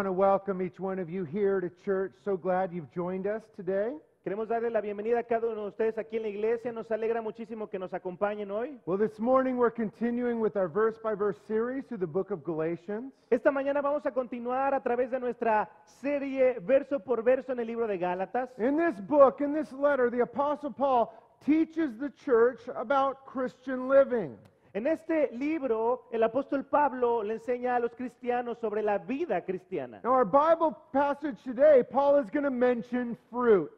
I want to welcome each one of you here to church. So glad you've joined us today. Queremos darle la bienvenida a cada uno de ustedes aquí en la iglesia. Nos alegra muchísimo que nos acompañen hoy. Well, this morning we're continuing with our verse by verse series through the book of Galatians. Esta mañana vamos a continuar a través de nuestra serie verso por verso en el libro de Gálatas. In this book, in this letter, the Apostle Paul teaches the church about Christian living. En este libro, el apóstol Pablo le enseña a los cristianos sobre la vida cristiana. Now, our Bible passage today, Paul is going to mention fruit.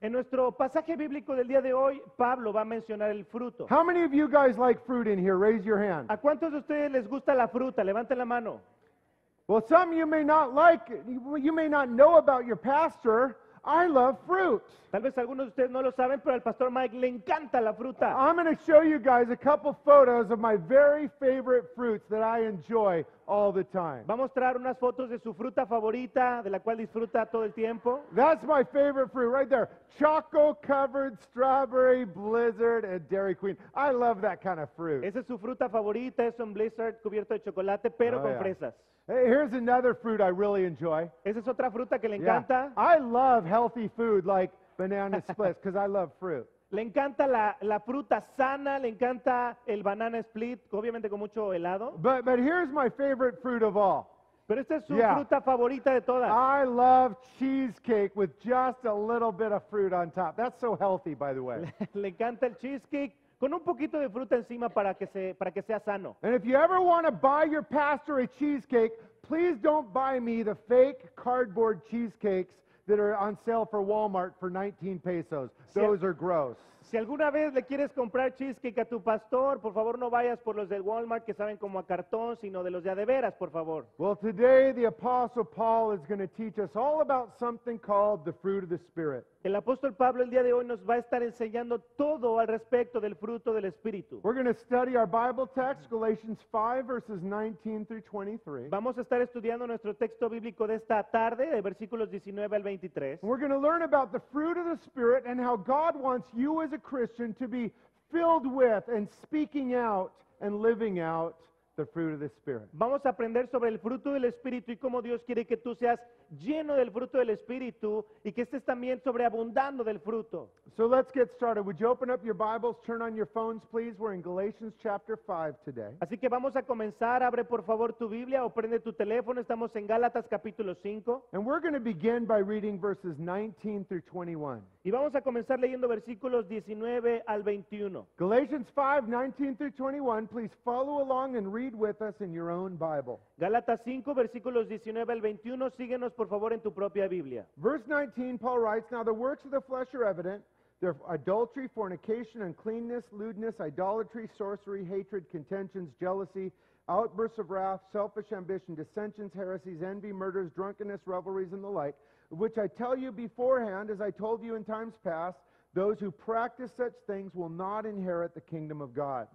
En nuestro pasaje bíblico del día de hoy, Pablo va a mencionar el fruto. How many of you guys like fruit in here? Raise your hand. ¿A cuántos de ustedes les gusta la fruta? Levanten la mano. Well, some you may not like you may not know about your pastor. I love fruit. Tal vez algunos de ustedes no lo saben, pero al pastor Mike le encanta la fruta. I'm going to show you guys a couple photos of my very favorite fruits that I enjoy all the time. Va a mostrar unas fotos de su fruta favorita, de la cual disfruta todo el tiempo. That's my favorite fruit right there. Choco covered strawberry blizzard and Dairy Queen. I love that kind of fruit. Esa es su fruta favorita, es un blizzard cubierto de chocolate, pero Oh, con yeah. fresas. Hey, here's another fruit I really enjoy. Esa es otra fruta que le Yeah. encanta. I love healthy food like banana splits because I love fruit. Le encanta la, la fruta sana, le encanta el banana split, obviamente con mucho helado. But, but here's my favorite fruit of all. Pero esta es su Yeah. fruta favorita de todas. I love cheesecake with just a little bit of fruit on top. That's so healthy, by the way. le encanta el cheesecake con un poquito de fruta encima para que, se, para que sea sano. And if you ever want to buy your pastor a cheesecake, please don't buy me the fake cardboard cheesecakes that are on sale for Walmart for 19 pesos. Those are gross. Si alguna vez le quieres comprar cheesecake a tu pastor, por favor no vayas por los del Walmart que saben como a cartón, sino de los de a de veras, por favor. Well, today the Apostle Paul is going to teach us all about something called the fruit of the Spirit. El apóstol Pablo el día de hoy nos va a estar enseñando todo al respecto del fruto del Espíritu. We're going to study our Bible text, Galatians 5, verses 19 through 23. Vamos a estar estudiando nuestro texto bíblico de esta tarde, de versículos 19 al 23. And we're going to learn about the fruit of the Spirit and how God wants you as a Christian to be filled with and speaking out and living out the fruit of the Spirit. Vamos a aprender sobre el fruto del Espíritu y cómo Dios quiere que tú seas lleno del fruto del Espíritu y que estés también sobreabundando del fruto. So let's get started. Would you open up your Bibles, turn on your phones, please? We're in Galatians chapter 5 today. Así que vamos a comenzar. Abre por favor tu Biblia o prende tu teléfono. Estamos en Gálatas capítulo 5 And we're going to begin by reading verses 19 through 21. Y vamos a comenzar leyendo versículos 19 al 21. Galatians 5, 19 through 21. Please follow along and read with us in your own Bible. Gálatas 5 versículos 19 al 21. Síguenos por favor en tu propia Biblia. Verse 19, Paul writes, Now the works of the flesh are evident. They're adultery, fornication, uncleanness, lewdness, idolatry, sorcery, hatred, contentions, jealousy, outbursts of wrath, selfish ambition, dissensions, heresies, envy, murders, drunkenness, revelries, and the like, which I tell you beforehand, as I told you in times past, those who practice such things will not inherit the kingdom of God.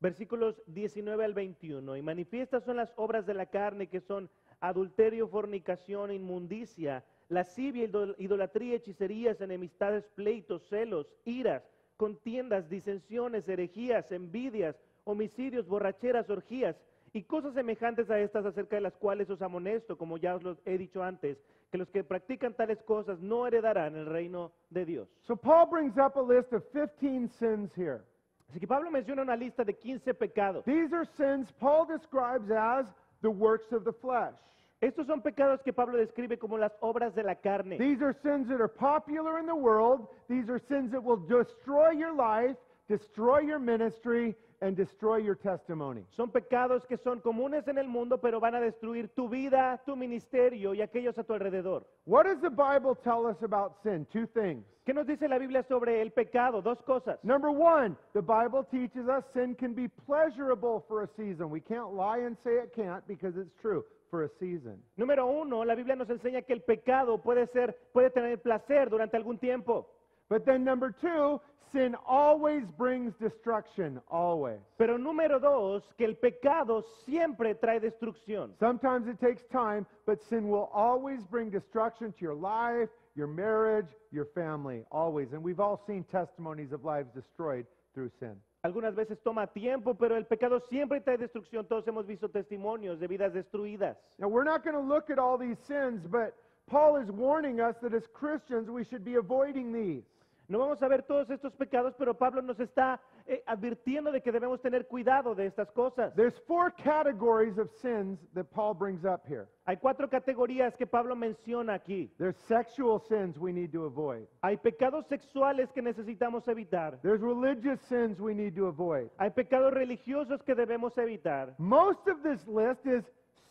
Versículos 19 al 21. Y manifiestas son las obras de la carne que son adulterio, fornicación, inmundicia, lascivia, idol- idolatría, hechicerías, enemistades, pleitos, celos, iras, contiendas, disensiones, herejías, envidias, homicidios, borracheras, orgías y cosas semejantes a estas acerca de las cuales os amonesto, como ya os lo he dicho antes, que los que practican tales cosas no heredarán el reino de Dios. So Paul brings up a list of 15 sins here. Así que Pablo menciona una lista de 15 pecados. These are sins Paul describes as the works of the flesh. Estos son pecados que Pablo describe como las obras de la carne. These are sins that are popular in the world. These are sins that will destroy your life, destroy your ministry, and destroy your testimony. Son pecados que son comunes en el mundo, pero van a destruir tu vida, tu ministerio y aquellos a tu alrededor. What does the Bible tell us about sin? Two things. ¿Qué nos dice la Biblia sobre el pecado? Dos cosas. Number one, the Bible teaches us sin can be pleasurable for a season. We can't lie and say it can't because it's true for a season. Número uno, la Biblia nos enseña que el pecado puede ser, puede tener placer durante algún tiempo. But then number two, sin always brings destruction, always. Pero número dos, que el pecado siempre trae destrucción. Sometimes it takes time, but sin will always bring destruction to your life, your marriage, your family, always. And we've all seen testimonies of lives destroyed through sin. Algunas veces toma tiempo, pero el pecado siempre trae destrucción. Todos hemos visto testimonios de vidas destruidas. Now, we're not going to look at all these sins, but Paul is warning us that as Christians we should be avoiding these. No vamos a ver todos estos pecados, pero Pablo nos está eh, advirtiendo de que debemos tener cuidado de estas cosas. There's four categories of sins that Paul brings up here. Hay cuatro categorías que Pablo menciona aquí. There's sexual sins we need to avoid. Hay pecados sexuales que necesitamos evitar. There's religious sins we need to avoid. Hay pecados religiosos que debemos evitar. Most of this list is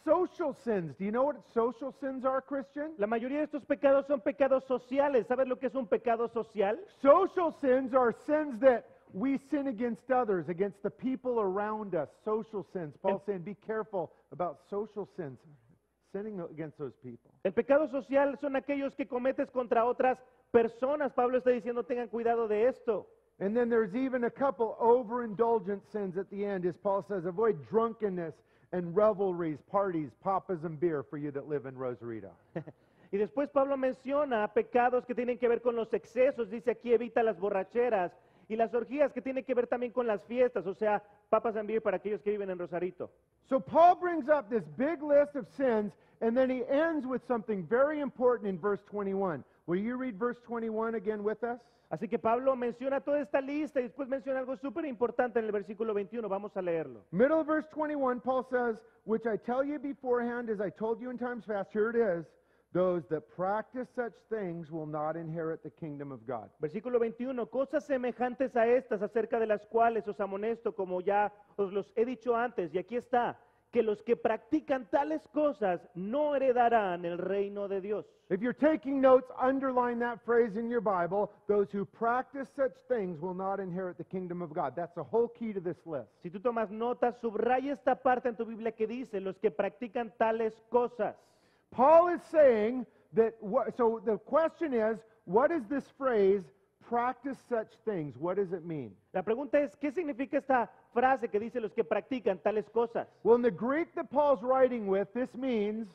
social sins. Do you know what social sins are, Christian? La mayoría de estos pecados son pecados sociales. ¿Sabes lo que es un pecado social? Social sins are sins that we sin against others, against the people around us. Social sins. Paul's saying be careful about social sins, sinning against those people. El pecado social son aquellos que cometes contra otras personas. Pablo está diciendo tengan cuidado de esto. And then there's even a couple overindulgent sins at the end, as Paul says, avoid drunkenness and revelries, parties, papas, and beer for you that live in Rosarito. Y después Pablo menciona pecados que tienen que ver con los excesos. Dice aquí evita las borracheras y las orgías que tienen que ver también con las fiestas. O sea, papas and beer para aquellos que viven en Rosarito. So Paul brings up this big list of sins, and then he ends with something very important in verse 21. Will you read verse 21 again with us? Así que Pablo menciona toda esta lista y después menciona algo súper importante en el versículo 21. Vamos a leerlo. Middle of verse 21, Paul says, Which I tell you beforehand, as I told you in times past, here it is, those that practice such things will not inherit the kingdom of God. Versículo 21, cosas semejantes a estas acerca de las cuales os amonesto, como ya os los he dicho antes, y aquí está, que los que practican tales cosas no heredarán el reino de Dios. If you're taking notes, underline that phrase in your Bible. Those who practice such things will not inherit the kingdom of God. That's the whole key to this list. Si tú tomas notas, subraya esta parte en tu Biblia que dice, los que practican tales cosas. Paul is saying that, what, so the question is, what is this phrase, practice such things? What does it mean? La pregunta es, ¿qué significa esta frase que dice los que practican tales cosas? Well, in the Greek that Paul's writing with, this means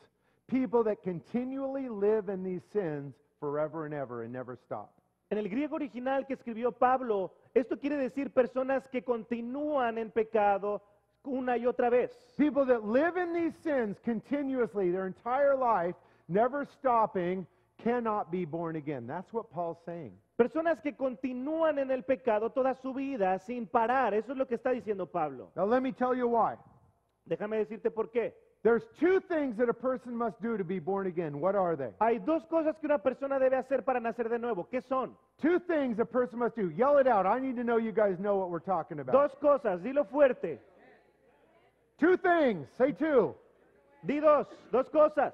people that continually live in these sins forever and ever and never stop. En el griego original que escribió Pablo, esto quiere decir personas que continúan en pecado una y otra vez. People that live in these sins continuously their entire life, never stopping, cannot be born again. That's what Paul's saying. Personas que continúan en el pecado toda su vida sin parar. Eso es lo que está diciendo Pablo. Now, let me tell you why. Déjame decirte por qué. There's two things that a person must do to be born again. What are they? Hay dos cosas que una persona debe hacer para nacer de nuevo. ¿Qué son? Two things a person must do. Yell it out. I need to know you guys know what we're talking about. Dos cosas. Dilo fuerte. Two things. Say two. Di dos. Dos cosas.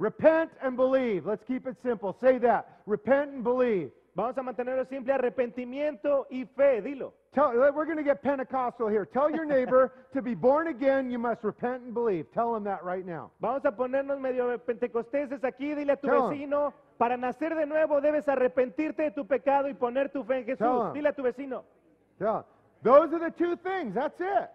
Repent and believe. Let's keep it simple. Say that. Repent and believe. Vamos a mantenerlo simple. Arrepentimiento y fe. Dilo. Tell, uh, we're going to get Pentecostal here. Tell your neighbor to be born again, you must repent and believe. Tell him that right now. Vamos a ponernos medio pentecosteses aquí. Dile a tu Tell vecino, para nacer de nuevo debes arrepentirte de tu pecado y poner tu fe en Jesús. Dile a tu vecino. Tell him. Those are the two things. That's it.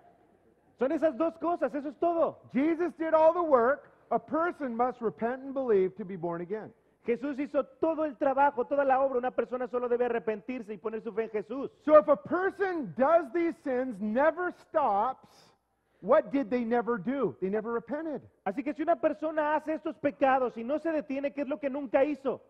Son esas dos cosas. Eso es todo. Jesus did all the work. A person must repent and believe to be born again. Jesús hizo todo el trabajo, toda la obra. Una persona solo debe arrepentirse y poner su fe en Jesús. So if a person does these sins, never stops, what did they never do? They never repented. Así que si una persona hace estos pecados y no se detiene, ¿qué es lo que nunca hizo?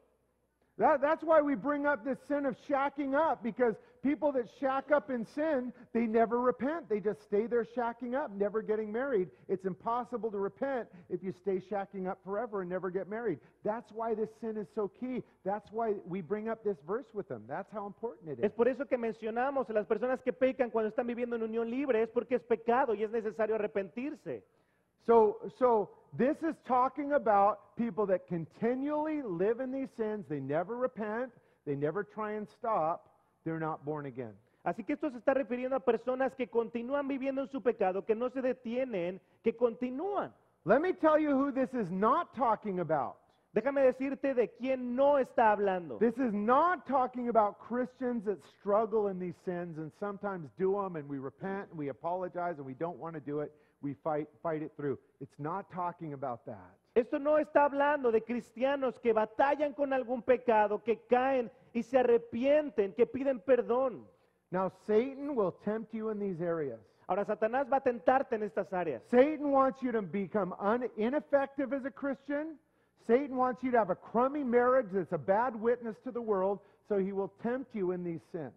That, that's why we bring up this sin of shacking up, because people that shack up in sin, they never repent. They just stay there shacking up, never getting married. It's impossible to repent if you stay shacking up forever and never get married. That's why this sin is so key. That's why we bring up this verse with them. That's how important it is. Es por eso que mencionamos a las personas que pecan cuando están viviendo en unión libre, es porque es pecado y es necesario arrepentirse. So, so this is talking about people that continually live in these sins. They never repent. They never try and stop. They're not born again. Así que esto se está refiriendo a personas que continúan viviendo en su pecado, que no se detienen, que continúan. Let me tell you who this is not talking about. Déjame decirte de quién no está hablando. This is not talking about Christians that struggle in these sins and sometimes do them and we repent and we apologize and we don't want to do it. We fight fight it through. It's not talking about that. Esto no está hablando de cristianos que batallan con algún pecado, que caen y se arrepienten, que piden perdón. Now, Satan will tempt you in these areas. Ahora, Satanás va a tentarte en estas áreas. Satan wants you to become un- ineffective as a Christian. Satan wants you to have a crummy marriage that's a bad witness to the world, so he will tempt you in these sins.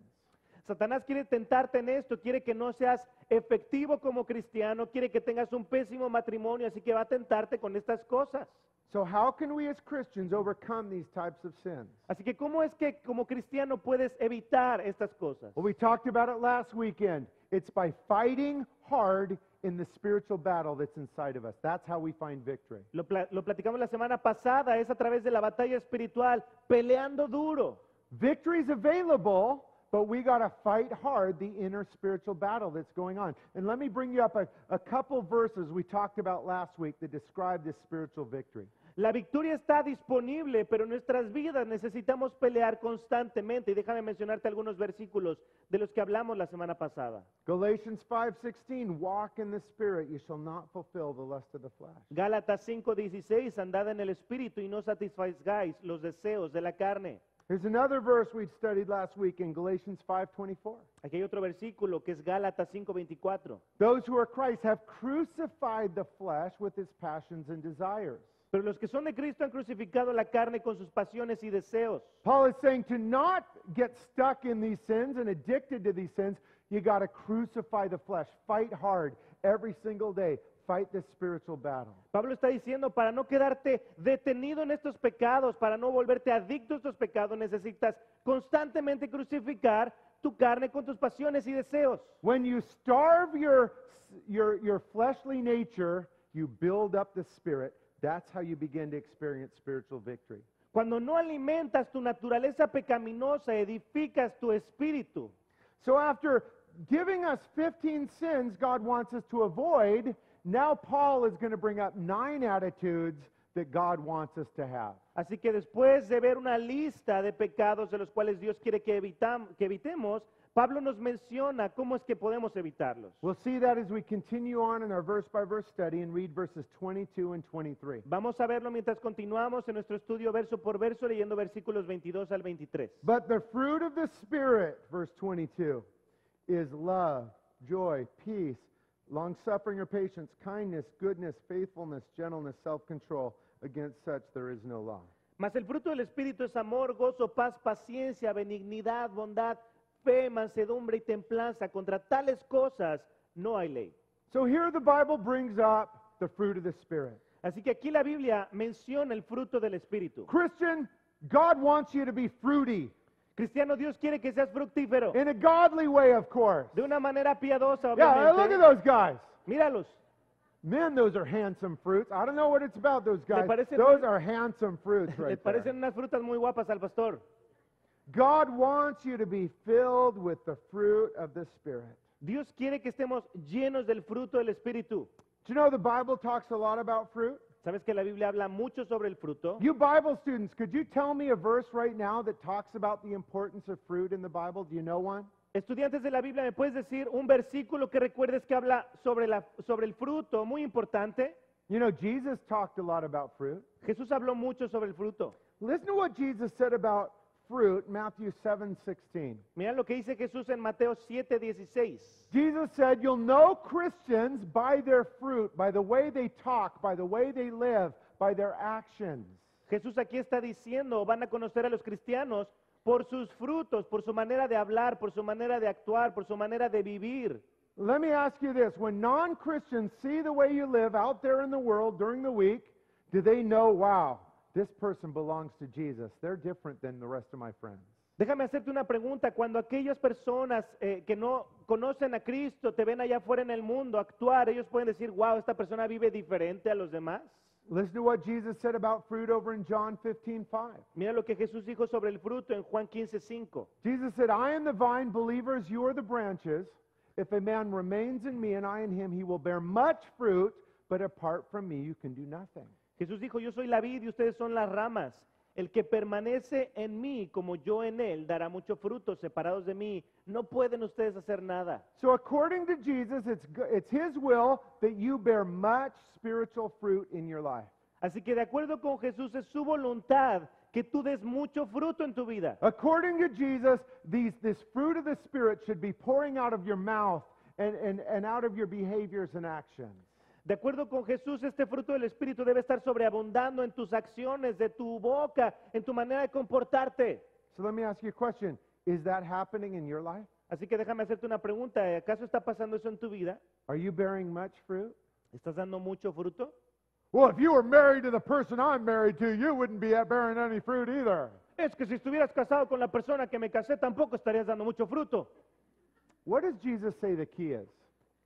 Satanás quiere tentarte en esto, quiere que no seas efectivo como cristiano, quiere que tengas un pésimo matrimonio, así que va a tentarte con estas cosas. So, how can we as Christians overcome these types of sins? Así que, ¿cómo es que como cristiano puedes evitar estas cosas? Well, we talked about it last weekend. It's by fighting hard in the spiritual battle that's inside of us. That's how we find victory. Lo, lo platicamos la semana pasada, es a través de la batalla espiritual, peleando duro. Victory's available, but we got to fight hard the inner spiritual battle that's going on. And let me bring you up a, a couple verses we talked about last week that describe this spiritual victory. La victoria está disponible, pero en nuestras vidas necesitamos pelear constantemente. Y déjame mencionarte algunos versículos de los que hablamos la semana pasada. Galatians 5:16 Walk in the spirit, you shall not fulfill the lust of the flesh. Gálatas 5:16, andad en el espíritu y no satisfagáis los deseos de la carne. Here's another verse we studied last week in Galatians 5:24. Aquí hay otro versículo que es Gálatas 5:24. Those who are Christ have crucified the flesh with its passions and desires. Pero los que son de Cristo han crucificado la carne con sus pasiones y deseos. Paul is saying to not get stuck in these sins and addicted to these sins, you got to crucify the flesh. Fight hard every single day. Fight this spiritual battle. Pablo está diciendo, para no quedarte detenido en estos pecados, para no volverte adicto a estos pecados, necesitas constantemente crucificar tu carne con tus pasiones y deseos. When you starve your, your, your fleshly nature, you build up the spirit. That's how you begin to experience spiritual victory. Cuando no alimentas tu naturaleza pecaminosa, edificas tu espíritu. So after giving us 15 sins God wants us to avoid, now Paul is going to bring up nine attitudes that God wants us to have. Así que después de ver una lista de pecados de los cuales Dios quiere que, evitam- que evitemos, Pablo nos menciona cómo es que podemos evitarlos. We'll see that as we continue on in our verse by verse study and read verses 22 and 23. Vamos a verlo mientras continuamos en nuestro estudio verso por verso leyendo versículos 22 al 23. But the fruit of the Spirit, verse 22, is love, joy, peace, long suffering or patience, kindness, goodness, faithfulness, gentleness, self control. Against such there is no law. Mas el fruto del Espíritu es amor, gozo, paz, paciencia, benignidad, bondad, fe, mansedumbre y templanza. Contra tales cosas no hay ley. So here the Bible brings up the fruit of the Spirit. Así que aquí la Biblia menciona el fruto del Espíritu. Christian, God wants you to be fruity Cristiano, Dios quiere que seas fructífero. in a godly way, of course. De una manera piadosa, Yeah, look at those guys. Míralos. Man, those are handsome fruits. I don't know what it's about those guys. Those are handsome fruits right there. parecen unas frutas muy guapas al pastor. God wants you to be filled with the fruit of the Spirit. Dios quiere que estemos llenos del fruto del Espíritu. Do you know the Bible talks a lot about fruit? ¿Sabes que la Biblia habla mucho sobre el fruto? You Bible students, could you tell me a verse right now that talks about the importance of fruit in the Bible? Do you know one? Estudiantes de la Biblia, ¿me puedes decir un versículo que recuerdes que habla sobre, la, sobre el fruto? Muy importante. You know, Jesus talked a lot about fruit. Jesús habló mucho sobre el fruto. Listen to what Jesus said about fruit, Matthew 7 16. Mira lo que dice Jesús en Mateo 7, 16. Jesus said, You'll know Christians by their fruit, by the way they talk, by the way they live, by their actions. Jesús aquí está diciendo, van a conocer a los cristianos por sus frutos, por su manera de hablar, por su manera de actuar, por su manera de vivir. Let me ask you this when non Christians see the way you live out there in the world during the week, do they know, wow, this person belongs to Jesus? They're different than the rest of my friends. Déjame hacerte una pregunta. Cuando aquellas personas eh, que no conocen a Cristo te ven allá afuera en el mundo actuar, ellos pueden decir, wow, esta persona vive diferente a los demás. Listen to what Jesus said about fruit over in John 15 5. Mira lo que Jesús dijo sobre el fruto en Juan 15, 5. Jesus said, I am the vine, believers, you are the branches. If a man remains in me and I in him, he will bear much fruit, but apart from me, you can do nothing. Jesús dijo, yo soy la vid y ustedes son las ramas. El que permanece en mí como yo en él dará mucho fruto. Separados de mí, no pueden ustedes hacer nada. So, according to Jesus, it's, it's his will that you bear much spiritual fruit in your life. Así que de acuerdo con Jesús es su voluntad que tú des mucho fruto en tu vida. According to Jesus, these, this fruit of the Spirit should be pouring out of your mouth and, and, and out of your behaviors and actions. De acuerdo con Jesús, este fruto del Espíritu debe estar sobreabundando en tus acciones, de tu boca, en tu manera de comportarte. So let me ask you a question Is that happening in your life? Así que déjame hacerte una pregunta. ¿Acaso está pasando eso en tu vida? Are you bearing much fruit? ¿Estás dando mucho fruto? Well, if you were married to the person I'm married to, you wouldn't be bearing any fruit either. Es que si estuvieras casado con la persona que me casé, tampoco estarías dando mucho fruto. What does Jesus say the key is?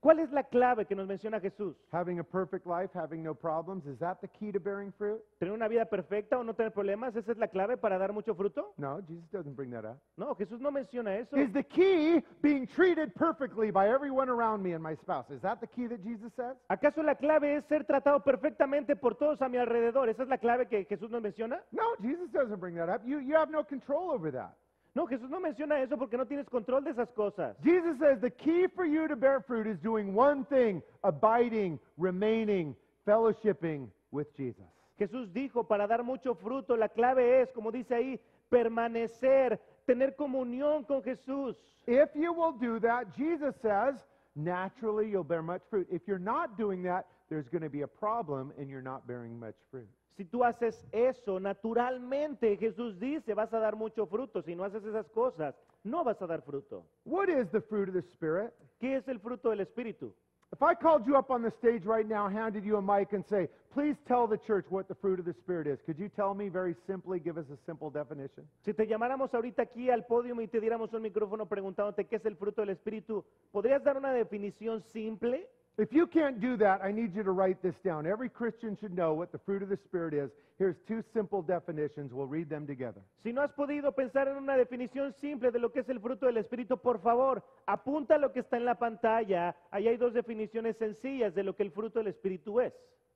¿Cuál es la clave que nos menciona Jesús? Having a perfect life, having no problems, is that the key to bearing fruit? ¿Tener una vida perfecta o no tener problemas? ¿Esa es la clave para dar mucho fruto? No, Jesus doesn't bring that up. No, Jesús no menciona eso. Is the key being treated perfectly by everyone around me and my spouse? Is that the key that Jesus says? ¿Acaso la clave es ser tratado perfectamente por todos a mi alrededor? ¿Esa es la clave que Jesús nos menciona? No, Jesus doesn't bring that up. You, you have no control over that. No, Jesús no menciona eso porque no tienes control de esas cosas. Jesus says the key for you to bear fruit is doing one thing abiding, remaining, fellowshipping with Jesus. Jesús dijo, para dar mucho fruto, la clave es, como dice ahí, permanecer, tener comunión con Jesús. If you will do that, Jesus says, naturally you'll bear much fruit. If you're not doing that, there's going to be a problem and you're not bearing much fruit. Si tú haces eso, naturalmente Jesús dice, vas a dar mucho fruto. Si no haces esas cosas, no vas a dar fruto. What is the fruit of the Spirit? ¿Qué es el fruto del Espíritu? If I called you up on the stage right now, handed you a mic, and say, please tell the church what the fruit of the Spirit is, could you tell me very simply, give us a simple definition? Si te llamáramos ahorita aquí al podio y te diéramos un micrófono preguntándote qué es el fruto del Espíritu, ¿podrías dar una definición simple? If you can't do that, I need you to write this down. Every Christian should know what the fruit of the Spirit is. Here's two simple definitions. We'll read them together. Si no has podido pensar en una definición simple de lo que es el fruto del Espíritu, por favor, apunta lo que está en la pantalla. Ahí hay dos definiciones sencillas de lo que el fruto del Espíritu es.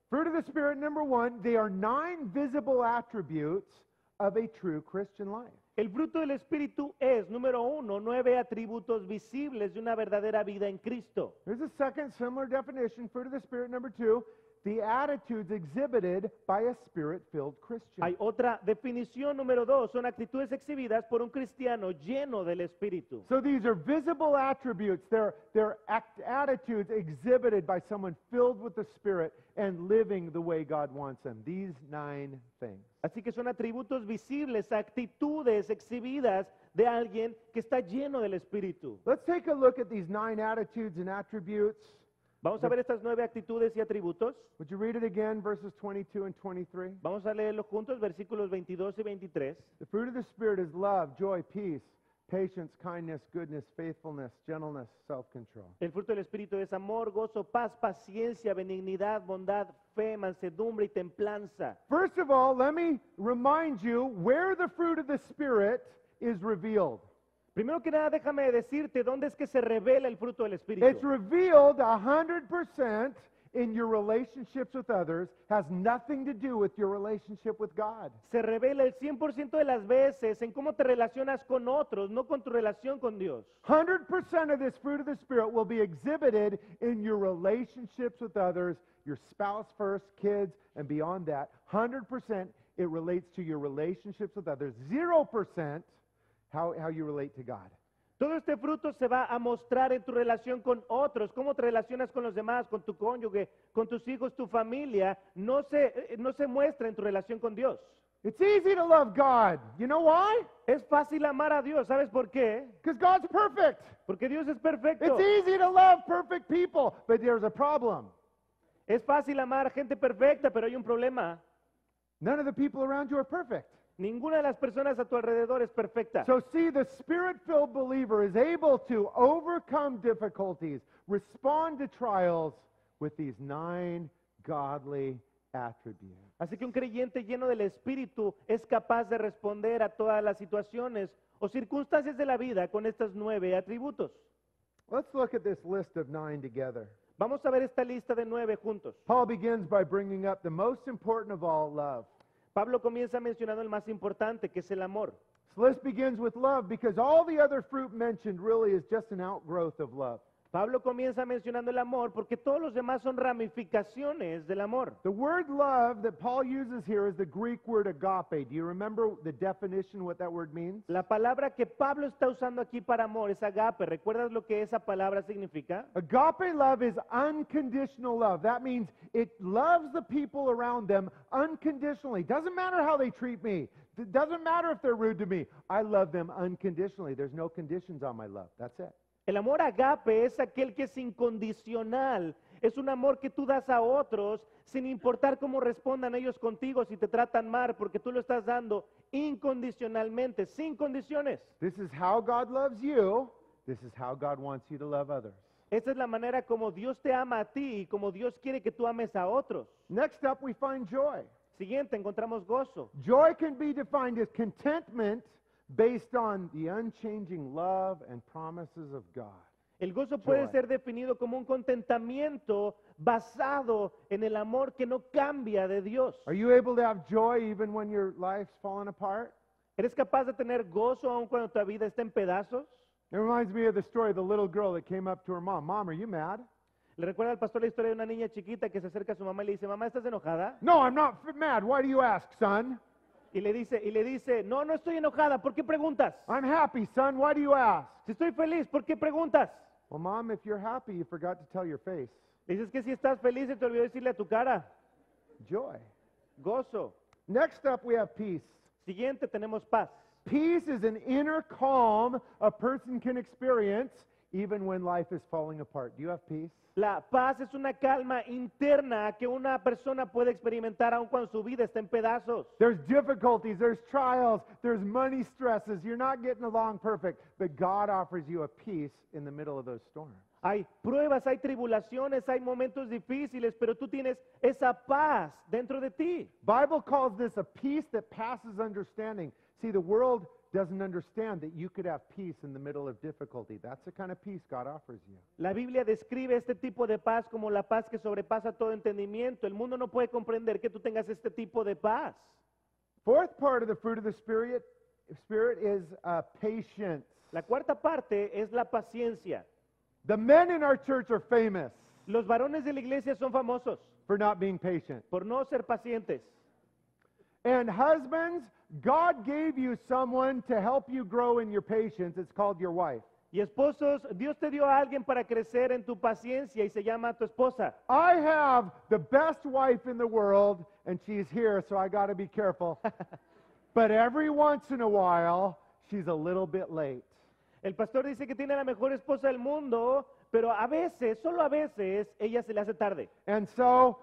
Fruit of the Spirit, number one, they are nine visible attributes of a true Christian life. El fruto del Espíritu es, número uno, nueve atributos visibles de una verdadera vida en Cristo. Here's a second similar definition. Fruit of the Spirit, number two, the attitudes exhibited by a spirit filled Christian. Hay otra definición, número dos, son actitudes exhibidas por un cristiano lleno del Espíritu. So these are visible attributes. They're, they're act, attitudes exhibited by someone filled with the Spirit and living the way God wants them. These nine things. Así que son atributos visibles, actitudes exhibidas de alguien que está lleno del Espíritu. Let's take a look at these nine attitudes and attributes. Vamos a ver estas nueve actitudes y atributos. Would you read it again, verses 22 and 23? Vamos a leerlo juntos, versículos 22 y 23. The fruit of the Spirit is love, joy, peace, patience, kindness, goodness, faithfulness, gentleness, self control. El fruto del Espíritu es amor, gozo, paz, paciencia, benignidad, bondad, fe, mansedumbre y templanza. First of all, let me remind you where the fruit of the Spirit is revealed. Primero que nada, déjame decirte dónde es que se revela el fruto del It's Espíritu. revealed 100% in your relationships with others, has nothing to do with your relationship with God. Se revela el 100% de las veces en cómo te relacionas con otros, no con tu relación con Dios. 100% of this fruit of the Spirit will be exhibited in your relationships with others, your spouse first, kids, and beyond that. 100% it relates to your relationships with others. 0% how, how you relate to God. Todo este fruto se va a mostrar en tu relación con otros, cómo te relacionas con los demás, con tu cónyuge, con tus hijos, tu familia. No se, eh, no se muestra en tu relación con Dios. It's easy to love God. You know why? Es fácil amar a Dios, ¿sabes por qué? Because God's perfect. Porque Dios es perfecto. It's easy to love perfect people, but there's a problem. Es fácil amar gente perfecta, pero hay un problema. None of the people around you are perfect. Ninguna de las personas a tu alrededor es perfecta. So, see, the spirit filled believer is able to overcome difficulties, respond to trials with these nine godly attributes. Así que un creyente lleno del Espíritu es capaz de responder a todas las situaciones o circunstancias de la vida con estos nueve atributos. Let's look at this list of nine together. Vamos a ver esta lista de nueve juntos. Paul begins by bringing up the most important of all love. Pablo comienza mencionando el más importante, que es el amor. This list begins with love because all the other fruit mentioned really is just an outgrowth of love. Pablo comienza mencionando el amor porque todos los demás son ramificaciones del amor. The word love that Paul uses here is the Greek word agape. Do you remember the definition, what that word means? La palabra que Pablo está usando aquí para amor es agape. ¿Recuerdas lo que esa palabra significa? Agape love is unconditional love. That means it loves the people around them unconditionally. Doesn't matter how they treat me. It doesn't matter if they're rude to me. I love them unconditionally. There's no conditions on my love. That's it. El amor agape es aquel que es incondicional. Es un amor que tú das a otros sin importar cómo respondan ellos contigo si te tratan mal, porque tú lo estás dando incondicionalmente, sin condiciones. This is how God loves you. This is how God wants you to love others. Esta es la manera como Dios te ama a ti y como Dios quiere que tú ames a otros. Next up, we find joy. Siguiente, encontramos gozo. Joy can be defined as contentment based on the unchanging love and promises of God. El gozo puede Joy. ser definido como un contentamiento basado en el amor que no cambia de Dios. Are you able to have joy even when your life's falling apart? ¿Eres capaz de tener gozo aun cuando tu vida está en pedazos? It reminds me of the story of the little girl that came up to her mom. Mom, are you mad? ¿Le recuerda al pastor la historia de una niña chiquita que se acerca a su mamá y le dice, mamá, ¿estás enojada? No, I'm not f- mad. Why do you ask, son? Y le dice, y le dice, no, no estoy enojada, ¿por qué preguntas? I'm happy, son. Why do you ask? Si estoy feliz, ¿por qué preguntas? Well, mom, if you're happy, you forgot to tell your face. Le dices que si estás feliz se te olvidó decirle a tu cara, Joy. gozo. Next up, we have peace. Siguiente, tenemos paz. Peace is an inner calm a person can experience even when life is falling apart. Do you have peace? La paz es una calma interna que una persona puede experimentar aun cuando su vida está en pedazos. There's difficulties, there's trials, there's money stresses. You're not getting along perfect, but God offers you a peace in the middle of those storms. Hay pruebas, hay tribulaciones, hay momentos difíciles, pero tú tienes esa paz dentro de ti. Bible calls this a peace that passes understanding. See, the world doesn't understand that you could have peace in the middle of difficulty. That's the kind of peace God offers you. La Biblia describe este tipo de paz como la paz que sobrepasa todo entendimiento. El mundo no puede comprender que tú tengas este tipo de paz. Fourth part of the fruit of the spirit, spirit is uh, patience. La cuarta parte es la paciencia. The men in our church are famous Los varones de la iglesia son famosos for not being patient. por no ser pacientes. And husbands, God gave you someone to help you grow in your patience. It's called your wife. Y esposos, Dios te dio a alguien para crecer en tu paciencia y se llama tu esposa. I have the best wife in the world, and she's here, so I got to be careful. but every once in a while, she's a little bit late. El pastor dice que tiene la mejor esposa del mundo, pero a veces, solo a veces, ella se le hace tarde. And so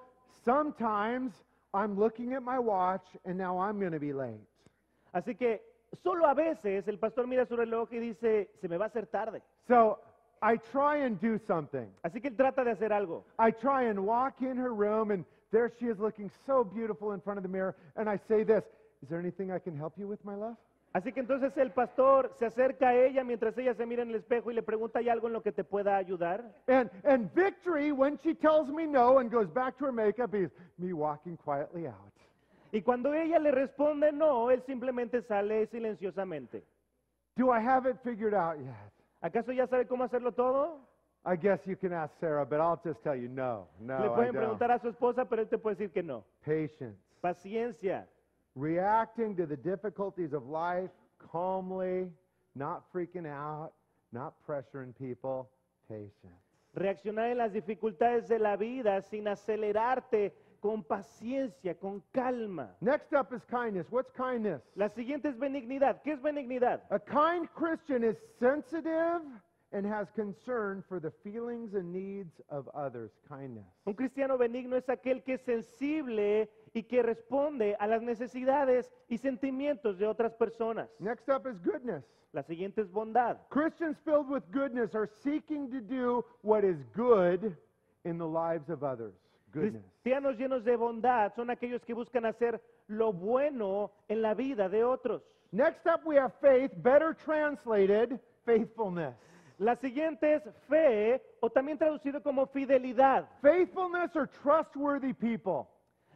sometimes I'm looking at my watch, and now I'm going to be late. Así que solo a veces el pastor mira su reloj y dice, se me va a hacer tarde. So I try and do something. Así que él trata de hacer algo. I try and walk in her room, and there she is looking so beautiful in front of the mirror. And I say this Is there anything I can help you with, my love? Así que entonces el pastor se acerca a ella mientras ella se mira en el espejo y le pregunta, ¿hay algo en lo que te pueda ayudar? And, and victory, when she tells me no and goes back to her makeup, is me walking quietly out. Y cuando ella le responde no, él simplemente sale silenciosamente. Do I have it figured out yet? ¿Acaso ya sabe cómo hacerlo todo? I guess you can ask Sarah, but I'll just tell you no, no. le I pueden don't. preguntar a su esposa, pero él te puede decir que no. Patience. Paciencia. Reacting to the difficulties of life calmly, not freaking out, not pressuring people. Patience. Reaccionar en las dificultades de la vida sin acelerarte, con paciencia, con calma. Next up is kindness. What's kindness? La siguiente es benignidad. ¿Qué es benignidad? A kind Christian is sensitive and has concern for the feelings and needs of others. Kindness. Un cristiano benigno es aquel que es sensible y que responde a las necesidades y sentimientos de otras personas. Next up is goodness. La siguiente es bondad. Christians filled with goodness are seeking to do what is good in the lives of others. Goodness. Cristianos llenos de bondad son aquellos que buscan hacer lo bueno en la vida de otros. Next up, we have faith, better translated, faithfulness. La siguiente es fe o también traducido como fidelidad. Faithfulness or trustworthy people.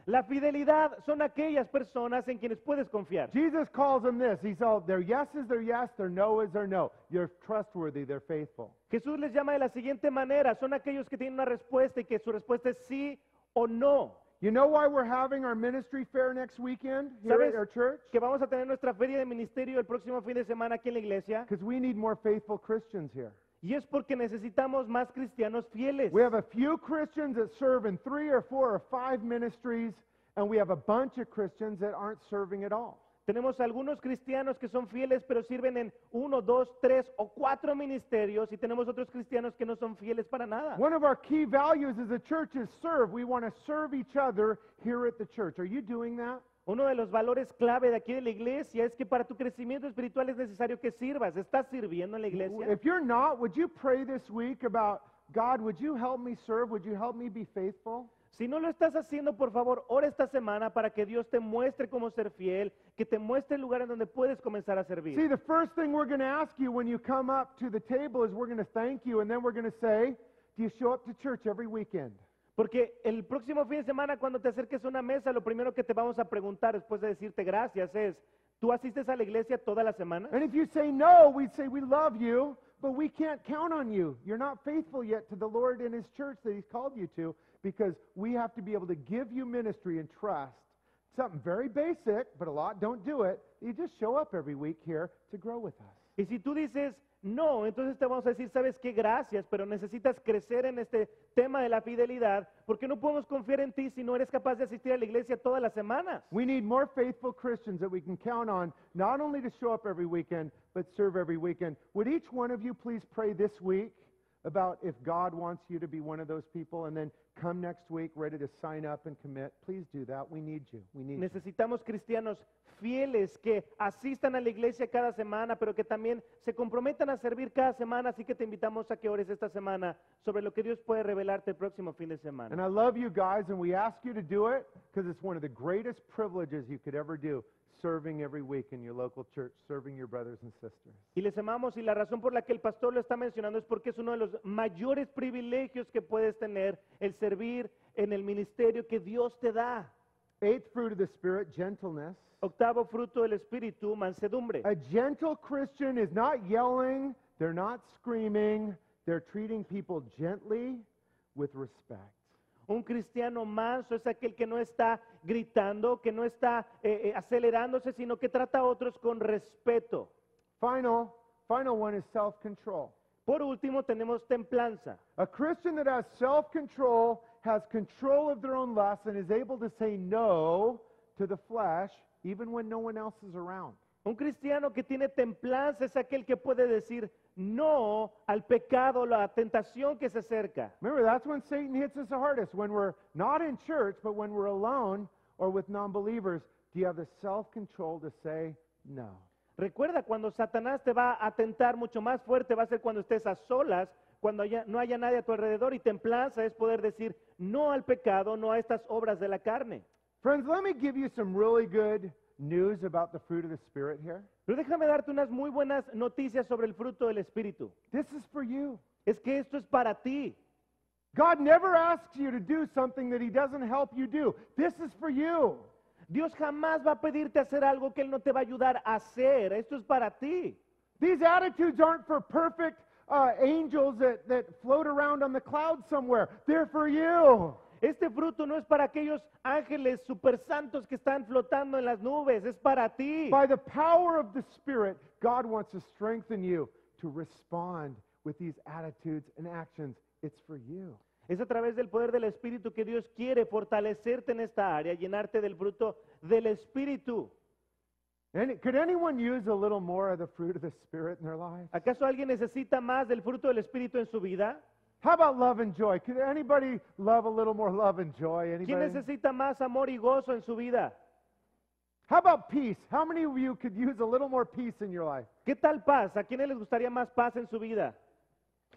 La fidelidad son aquellas personas en quienes puedes confiar. Jesus calls them this. He's all, their yes is their yes, their no is their no. You're trustworthy, they're faithful. Jesús les llama de la siguiente manera, son aquellos que tienen una respuesta y que su respuesta es sí o no. You know why we're having our ministry fair next weekend here ¿Sabes? at our church? Que vamos a tener nuestra feria de ministerio el próximo fin de semana aquí en la iglesia. Because we need more faithful Christians here. Y es porque necesitamos más cristianos fieles. We have a few Christians that serve in three or four or five ministries, and we have a bunch of Christians that aren't serving at all. Tenemos algunos cristianos que son fieles, pero sirven en uno, dos, tres o cuatro ministerios. Y tenemos otros cristianos que no son fieles para nada. One of our key values as a church is serve. We want to serve each other here at the church. Are you doing that? Uno de los valores clave de aquí de la iglesia es que para tu crecimiento espiritual es necesario que sirvas. ¿Estás sirviendo en la iglesia? If you're not, would you pray this week about God, would you help me serve? Would you help me be faithful? Si no lo estás haciendo, por favor, ora esta semana para que Dios te muestre cómo ser fiel, que te muestre el lugar en donde puedes comenzar a See, servir. the first thing we're going to ask you when you come up to the table is we're going to thank you, and then we're going to say, Do you show up to church every weekend? Porque el próximo fin de semana, cuando te acerques a una mesa, lo primero que te vamos a preguntar después de decirte gracias es, ¿tú asistes a la iglesia toda la semana? And if you say no, we'd say, We love you, but we can't count on you. You're not faithful yet to the Lord and His church that He's called you to because we have to be able to give you ministry and trust. Something very basic, but a lot don't do it. You just show up every week here to grow with us. Y si tú dices no, entonces te vamos a decir, sabes qué, gracias, pero necesitas crecer en este tema de la fidelidad, porque no podemos confiar en ti si no eres capaz de asistir a la iglesia todas las semanas. We need more faithful Christians that we can count on, not only to show up every weekend, but serve every weekend. Would each one of you please pray this week about if God wants you to be one of those people, and then come next week ready to sign up and commit? Please do that. We need you. We need you. Necesitamos cristianos fieles que asistan a la iglesia cada semana, pero que también se comprometan a servir cada semana. Así que te invitamos a que ores esta semana sobre lo que Dios puede revelarte el próximo fin de semana. And semana. I love you guys, and we ask you to do it because it's one of the greatest privileges you could ever do, serving every week in your local church, serving your brothers and sisters. Y les amamos y la razón por la que el pastor lo está mencionando es porque es uno de los mayores privilegios que puedes tener el servir en el ministerio que Dios te da. Eighth fruit of the Spirit, gentleness. Octavo fruto del Espíritu, mansedumbre. A gentle Christian is not yelling, they're not screaming, they're treating people gently with respect. Un cristiano manso es aquel que no está gritando, que no está eh, eh, acelerándose, sino que trata a otros con respeto. Final, final one is self-control. Por último, tenemos templanza. A Christian that has self-control has control of their own lusts and is able to say no to the flesh even when no one else is around. Un cristiano que tiene templanza es aquel que puede decir no al pecado, la tentación que se acerca. Remember, that's when Satan hits us the hardest. When we're not in church, but when we're alone or with non-believers, do you have the self-control to say no? Recuerda, cuando Satanás te va a tentar mucho más fuerte, va a ser cuando estés a solas, cuando haya- no haya nadie a tu alrededor. Y templanza es poder decir no al pecado, no a estas obras de la carne. Friends, let me give you some really good news about the fruit of the Spirit here. Pero déjame darte unas muy buenas noticias sobre el fruto del Espíritu. This is for you. Es que esto es para ti. God never asks you to do something that He doesn't help you do. This is for you. Dios jamás va a pedirte hacer algo que Él no te va a ayudar a hacer. Esto es para ti. These attitudes aren't for perfect uh, angels that, that float around on the clouds somewhere. They're for you. Este fruto no es para aquellos ángeles super santos que están flotando en las nubes, es para ti. By the power of the Spirit, God wants to strengthen you to respond with these attitudes and actions. It's for you. Es a través del poder del Espíritu que Dios quiere fortalecerte en esta área, llenarte del fruto del Espíritu. Could anyone use a little more of the fruit of the Spirit in their life? ¿Acaso alguien necesita más del fruto del Espíritu en su vida? How about love and joy? Could anybody love a little more love and joy? Anybody? ¿Quién necesita más amor y gozo en su vida? How about peace? How many of you could use a little more peace in your life? ¿Qué tal paz? ¿A quiénes les gustaría más paz en su vida?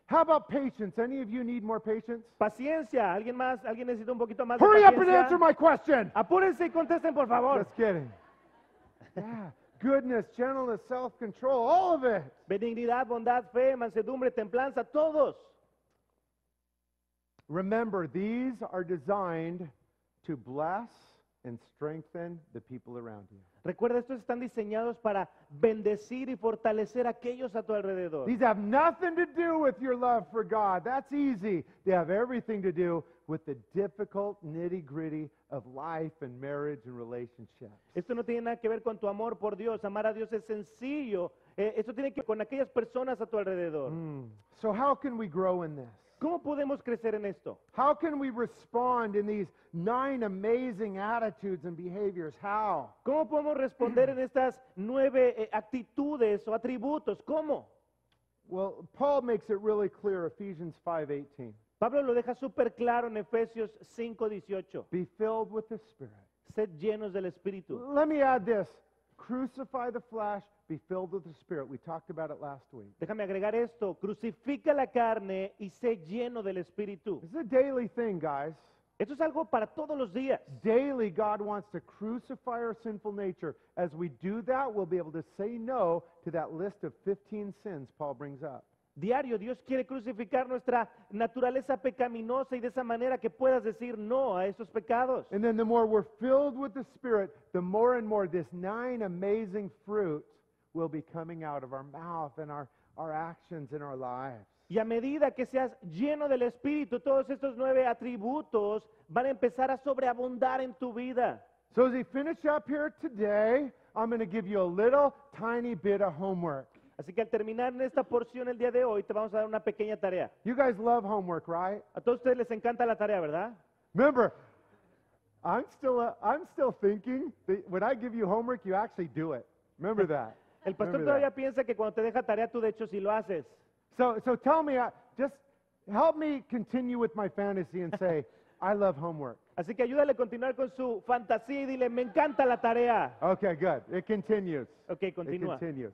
How about patience? Any of you need more patience? Paciencia. ¿Alguien más? ¿Alguien necesita un poquito más de Hurry up and paciencia? answer my question. Apúrense y contesten, por favor. Just kidding. Yeah. Goodness, gentleness, self control, all of it. Benignidad, bondad, fe, mansedumbre, templanza, todos. Remember, these are designed to bless and strengthen the people around you. Recuerda, estos están diseñados para bendecir y fortalecer a aquellos a tu alrededor. These have nothing to do with your love for God. That's easy. They have everything to do with the difficult nitty gritty of life and marriage and relationships. Esto no tiene nada que ver con tu amor por Dios. Amar a Dios es sencillo. Eh, esto tiene que ver con aquellas personas a tu alrededor. Mm. So, how can we grow in this? ¿Cómo podemos crecer en esto? How can we respond in these nine amazing attitudes and behaviors? How? ¿Cómo podemos responder en estas nueve eh, actitudes o atributos? ¿Cómo? Well, Paul makes it really clear, Ephesians 5:18. Pablo lo deja súper claro en Efesios 5:18. Be filled with the Spirit. Sed llenos del Espíritu. Let me add this. Crucify the flesh, be filled with the Spirit. We talked about it last week. Déjame agregar esto. Crucifica la carne y sé lleno del Espíritu. This is a daily thing, guys. Esto es algo para todos los días. Daily, God wants to crucify our sinful nature. As we do that, we'll be able to say no to that list of 15 sins Paul brings up. Diario Dios quiere crucificar nuestra naturaleza pecaminosa y de esa manera que puedas decir no a esos pecados. And then the more we're filled with the Spirit, the more and more this nine amazing fruits will be coming out of our mouth and our, our actions in our lives. Y a medida que seas lleno del Espíritu, todos estos nueve atributos van a empezar a sobreabundar en tu vida. So as we finish up here today, I'm going to give you a little tiny bit of homework. Así que al terminar en esta porción el día de hoy, te vamos a dar una pequeña tarea. You guys love homework, right? A todos ustedes les encanta la tarea, ¿verdad? Remember, I'm still, uh, I'm still thinking that when I give you homework, you actually do it. Remember that. El pastor Remember todavía that. piensa que cuando te deja tarea, tú de hecho sí lo haces. So, so tell me, uh, just help me continue with my fantasy and say, I love homework. Así que ayúdale a continuar con su fantasía y dile, me encanta la tarea. Okay, good. It continues. Ok, It continues.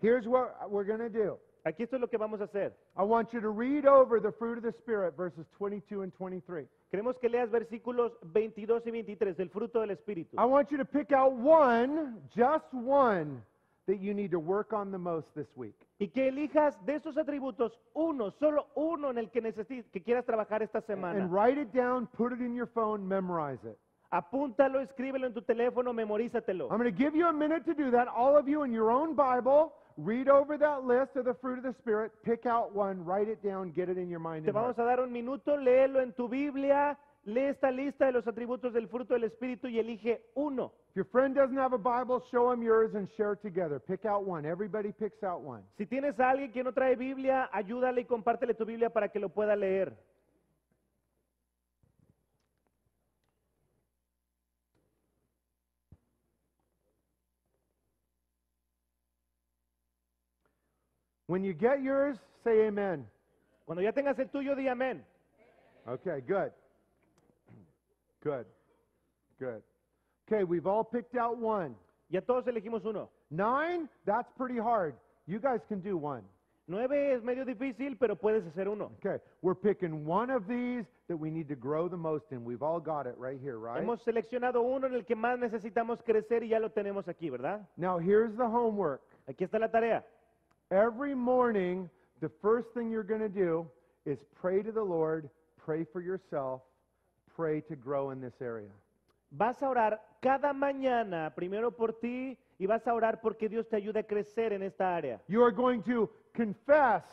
Here's what we're going to do. Aquí esto es lo que vamos a hacer. I want you to read over the fruit of the Spirit, verses 22 and 23. Queremos que leas versículos 22 y 23 del fruto del Espíritu. I want you to pick out one, just one, that you need to work on the most this week. Y que elijas de esos atributos uno, solo uno en el que necesites, que quieras trabajar esta semana. And write it down, put it in your phone, memorize it. Apúntalo, escríbelo en tu teléfono, memorízatelo. I'm going to give you a minute to do that. All of you in your own Bible, read over that list of the fruit of the Spirit, pick out one, write it down, get it in your mind Te vamos a dar un minuto, léelo en tu Biblia, lee esta lista de los atributos del fruto del Espíritu y elige uno. If your friend doesn't have a Bible, show him yours and share together. Pick out one. Everybody picks out one. Si tienes a alguien que no trae Biblia, ayúdale y compártele tu Biblia para que lo pueda leer. When you get yours, say amen. Cuando ya tengas el tuyo, di amén. Okay, good. Good. Good. Okay, we've all picked out one. Ya todos elegimos uno. Nine, that's pretty hard. You guys can do one. Nueve es medio difícil, pero puedes hacer uno. Okay, we're picking one of these that we need to grow the most in. We've all got it right here, right? Hemos seleccionado uno en el que más necesitamos crecer y ya lo tenemos aquí, ¿verdad? Now, here's the homework. Aquí está la tarea. Every morning, the first thing you're going to do is pray to the Lord, pray for yourself, pray to grow in this area. Vas a orar cada mañana, primero por ti, y vas a orar porque Dios te ayude a crecer en esta área. You are going to confess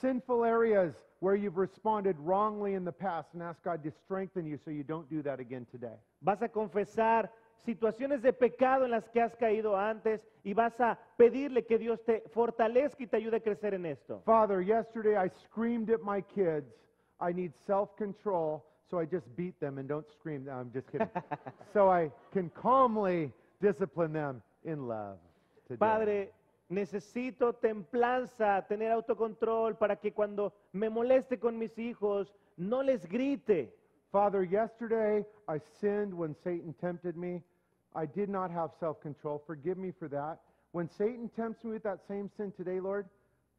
sinful areas where you've responded wrongly in the past and ask God to strengthen you so you don't do that again today. Vas a confesar situaciones de pecado en las que has caído antes y vas a pedirle que Dios te fortalezca y te ayude a crecer en esto. Father, yesterday I screamed at my kids. I need self control, so I just beat them and don't scream. No, I'm just kidding. so I can calmly discipline them in love. Today. Padre, necesito templanza, tener autocontrol para que cuando me moleste con mis hijos no les grite. Father, yesterday I sinned when Satan tempted me. I did not have self control. Forgive me for that. When Satan tempts me with that same sin today, Lord,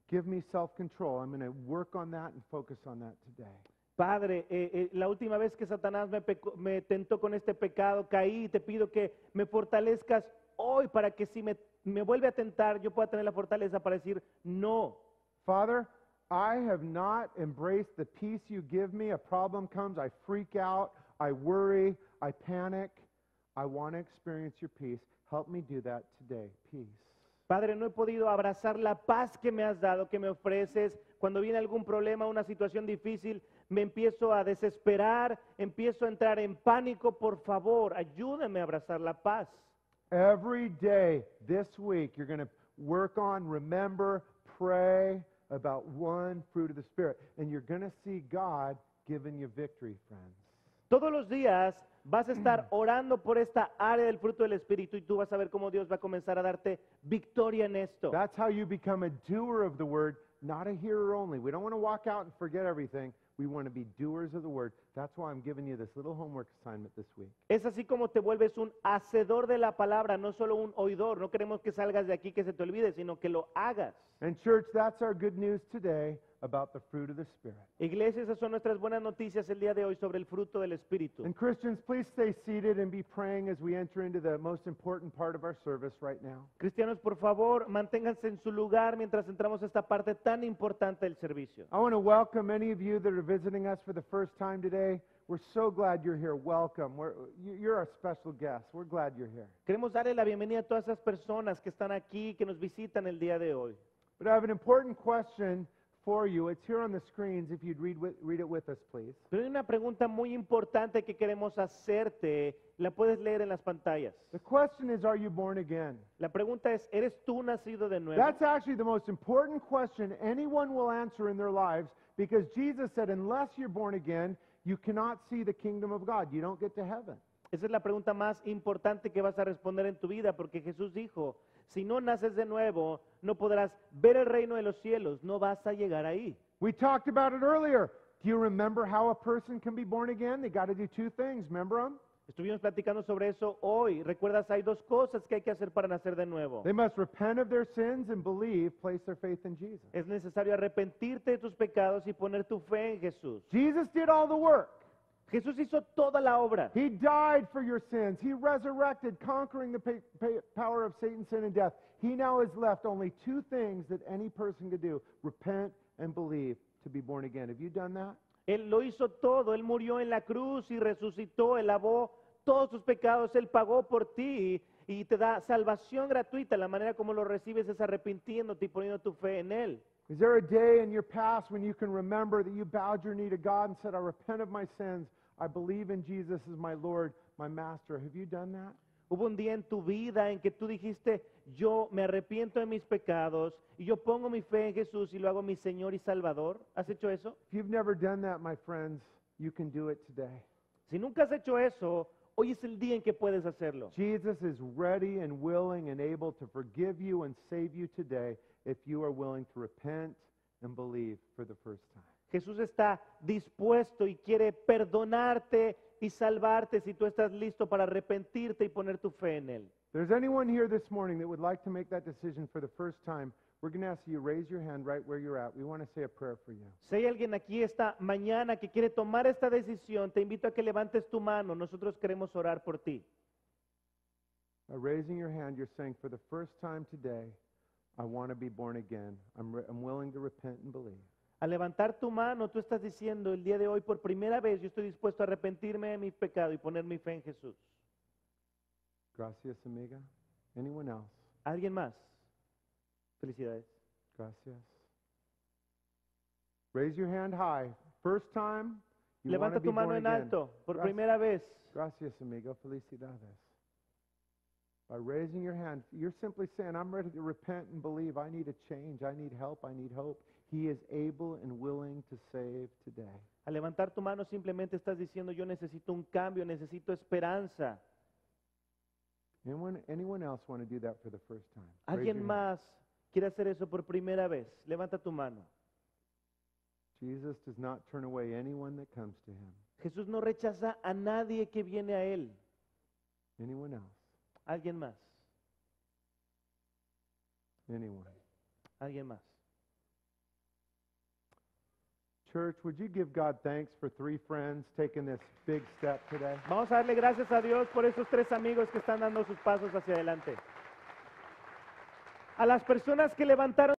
give me self control. I'm going to work on that and focus on that today. Padre, eh, eh, la última vez que Satanás me, me tentó con este pecado, caí y te pido que me fortalezcas hoy para que si me, me vuelve a tentar, yo pueda tener la fortaleza para decir no. Father, I have not embraced the peace you give me. A problem comes, I freak out, I worry, I panic. I want to experience your peace. Help me do that today. Peace. Padre, no he podido abrazar la paz que me has dado, que me ofreces. Cuando viene algún problema, una situación difícil, me empiezo a desesperar, empiezo a entrar en pánico. Por favor, ayúdame a abrazar la paz. Every day this week, you're going to work on, remember, pray about one fruit of the Spirit. And you're going to see God giving you victory, friends. Todos los días vas a estar orando por esta área del fruto del Espíritu y tú vas a ver cómo Dios va a comenzar a darte victoria en esto. That's how you become a doer of the word, not a hearer only. We don't want to walk out and forget everything. We want to be doers of the word. That's why I'm giving you this little homework assignment this week. Es así como te vuelves un hacedor de la palabra, no solo un oidor. No queremos que salgas de aquí que se te olvide, sino que lo hagas. And, church, that's our good news today about the fruit of the Spirit. Iglesia, esas son nuestras buenas noticias el día de hoy sobre el fruto del Espíritu. And, Christians, please stay seated and be praying as we enter into the most important part of our service right now. Cristianos, por favor, manténganse en su lugar mientras entramos a esta parte tan importante del servicio. I want to welcome any of you that are visiting us for the first time today. We're so glad you're here. Welcome. We're, you- you're our special guest. We're glad you're here. Queremos darle la bienvenida a todas esas personas que están aquí, que nos visitan el día de hoy. But I have an important question for you. It's here on the screens. If you'd read, with, read it with us, please. Pero hay una pregunta muy importante que queremos hacerte. La puedes leer en las pantallas. The question is Are you born again? La pregunta es, ¿eres tú nacido de nuevo? That's actually the most important question anyone will answer in their lives because Jesus said, Unless you're born again, you cannot see the kingdom of God. You don't get to heaven. Esa es la pregunta más importante que vas a responder en tu vida, porque Jesús dijo, si no naces de nuevo, no podrás ver el reino de los cielos, no vas a llegar ahí. We talked about it earlier. Do you remember how a person can be born again? They got to do two things. Remember them? Estuvimos platicando sobre eso hoy. ¿Recuerdas? Hay dos cosas que hay que hacer para nacer de nuevo. They must repent of their sins and believe, place their faith in Jesus. Es necesario arrepentirte de tus pecados y poner tu fe en Jesús. Jesus did all the work. Jesús hizo toda la obra. He died for your sins. He resurrected, conquering the pa- pa- power of Satan, sin, and death. He now has left only two things that any person could do repent and believe to be born again. Have you done that? Él lo hizo todo. Él murió en la cruz y resucitó. Él lavó todos tus pecados. Él pagó por ti y te da salvación gratuita. La manera como lo recibes es arrepintiéndote y poniendo tu fe en Él. Is there a day in your past when you can remember that you bowed your knee to God and said, I repent of my sins. I believe in Jesus as my Lord, my Master. Have you done that? Hubo un día en tu vida en que tú dijiste, yo me arrepiento de mis pecados y yo pongo mi fe en Jesús y lo hago mi Señor y Salvador. ¿Has hecho eso? If you've never done that, my friends, you can do it today. Si nunca has hecho eso, hoy es el día en que puedes hacerlo. Jesus is ready and willing and able to forgive you and save you today if you are willing to repent and believe for the first time. Jesús está dispuesto y quiere perdonarte y salvarte si tú estás listo para arrepentirte y poner tu fe en Él. If there's anyone here this morning that would like to make that decision for the first time, we're going to ask you to raise your hand right where you're at. We want to say a prayer for you. Si hay alguien aquí esta mañana que quiere tomar esta decisión, te invito a que levantes tu mano. Nosotros queremos orar por ti. By raising your hand, you're saying, for the first time today, I want to be born again. I'm willing to repent and believe. Al levantar tu mano, tú estás diciendo el día de hoy, por primera vez, yo estoy dispuesto a arrepentirme de mi pecado y poner mi fe en Jesús. Gracias, amiga. Anyone else? ¿Alguien más? Felicidades. Gracias. Raise your hand high. First time, you Levanta be tu mano en again. alto, por Gracias. primera vez. Gracias, amigo. Felicidades. By raising your hand, you're simply saying, I'm ready to repent and believe. I need a change. I need help. I need hope. He is able and willing to save today. Al levantar tu mano simplemente estás diciendo, yo necesito un cambio, necesito esperanza. Anyone, anyone else want to do that for the first time? Raise ¿Alguien más quiere hacer eso por primera vez? Levanta tu mano. Jesus does not turn away anyone that comes to him. Jesús no rechaza a nadie que viene a Él. Anyone else? ¿Alguien más? Anyone? ¿Alguien más? Church, would you give God thanks for three friends taking this big step today? Vamos a darle gracias a Dios por esos tres amigos que están dando sus pasos hacia adelante. A las personas que levantaron